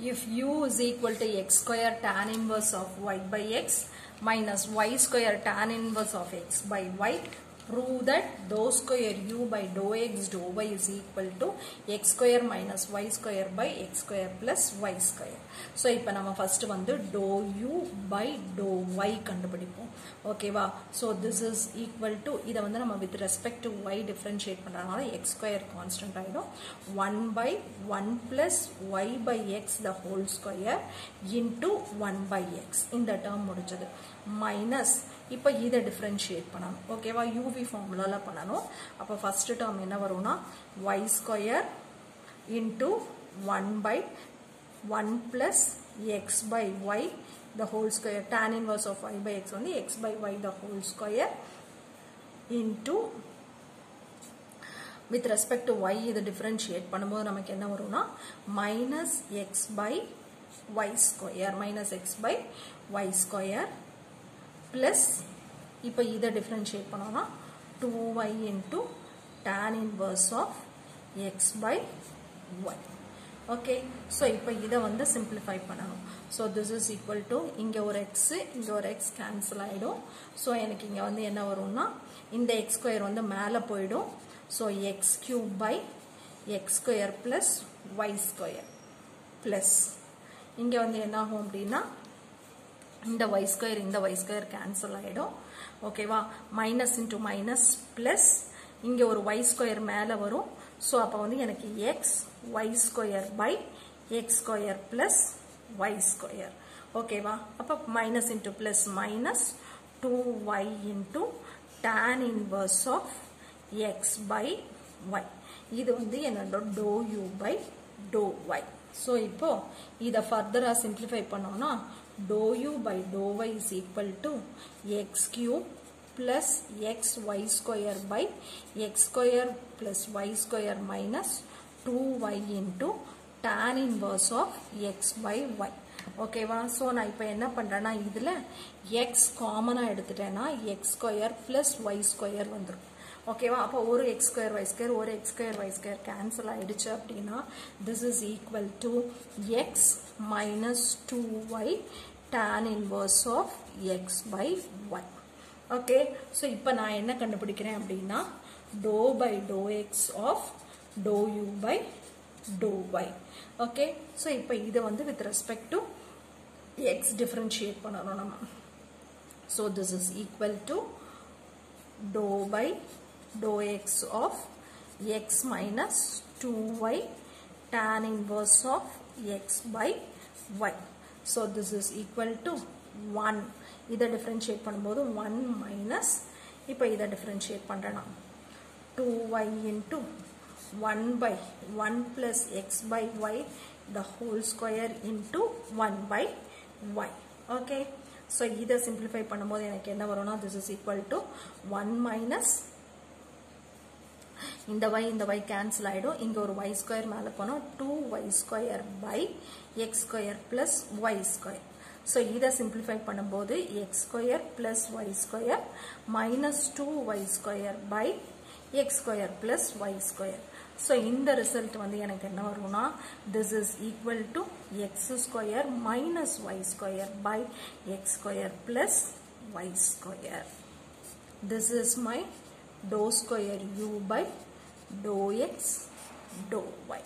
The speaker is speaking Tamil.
if u is equal to x square tan inverse of y by x minus y square tan inverse of x by y prove that dou square u by dou x dou y is equal to x square minus y square by x square plus y square. So இப்போ நம்ம first வந்து dou u by dou y கண்டுபிடிப்போம். ஓகேவா so this is equal to இதை வந்து நம்ம வித் respect to ஒய் differentiate பண்ணுறதுனால x square கான்ஸ்டன்ட் ஆகிடும் one by one plus y by x the whole square into one by x இந்த டேர்ம் முடிஞ்சது. மைனஸ் இப்போ இதை டிஃப்ரென்ஷியேட் பண்ணணும் ஓகேவா யூவி ஃபார்முலாவில் பண்ணணும் அப்போ ஃபர்ஸ்ட் டேர்ம் என்ன வரும்னா y square into one by 1 plus x by y the whole square tan inverse of y by x only x by y the whole square into with respect to y இது differentiate பண்ணும்போது நமக்கு என்ன வரும்னா minus x by y square minus x by y square plus இப்போ இதை differentiate பண்ணோம்னா 2y into tan inverse of x by y okay so இப்போ இதை வந்து சிம்பிளிஃபை பண்ணணும். So this is equal to இங்கே ஒரு எக்ஸு இங்கே ஒரு எக்ஸ் கேன்சல் ஆகிடும் ஸோ எனக்கு இங்கே வந்து என்ன வரும்னா இந்த எக்ஸ் ஸ்கொயர் வந்து மேலே போயிடும். So x cube by x square plus y square plus இங்கே வந்து என்ன ஆகும் அப்படின்னா இந்த ஒய் ஸ்கொயர் இந்த ஒய் ஸ்கொயர் கேன்சல் ஆகிடும் ஓகேவா மைனஸ் இன்ட்டு மைனஸ் ப்ளஸ் இங்கே ஒரு ஒய் ஸ்கொயர் மேலே வரும். ஸோ அப்போ வந்து எனக்கு x y square by x square plus y square ஓகேவா அப்போ minus into plus minus two y into tan inverse of x by y இது வந்து என்னோட dou u by dou y so இப்போ இதை ஃபர்தராக சிம்பிளிஃபை பண்ணோம்னா dou u பை டோ y is equal to x cube plus xy square by x square plus y square minus 2y into tan inverse of x by y. ஓகேவா ஸோ நான் இப்போ என்ன பண்ணுறேன்னா இதில் எக்ஸ் காமனாக எடுத்துட்டேன்னா x square plus y square வந்துடும் ஓகேவா அப்போ ஒரு எக்ஸ் ஸ்கொயர் ஒய் ஸ்கொயர் ஒரு x square y square cancel ஆகிடுச்சு அப்படின்னா this is equal to x minus two y tan inverse of x by y okay so இப்போ நான் என்ன கண்டுபிடிக்கிறேன் அப்படின்னா dou by dou x of dou u by dou y okay so இப்போ இதை வந்து with respect to x differentiate பண்ணணும் நம்ம. So this is equal to dou by to x of x minus two y tan inverse of x by y. So this is equal to 1. இதை differentiate பண்ணும்போது 1 minus இப்போ இதை differentiate பண்ணுறேன் 2y into 1 by 1 plus x by y the whole square into 1 by y. Okay. So இதை simplify பண்ணும்போது எனக்கு என்ன வரும்னா this is equal to 1 minus இந்த y இந்த y கேன்சல் ஆயிடும். இங்க ஒரு y ஸ்கொயர் மேல போனோம். 2y square by x square plus y square so இதை சிம்பிளிஃபை பண்ணும்போது x square plus y square minus two y square by x square plus y square so இந்த ரிசல்ட் வந்து எனக்கு என்ன வரும்னா this is equal to x square minus y square by x square plus y square this is my dou square u by dou x dou y